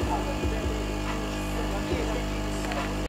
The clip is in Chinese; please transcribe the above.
跑到这边。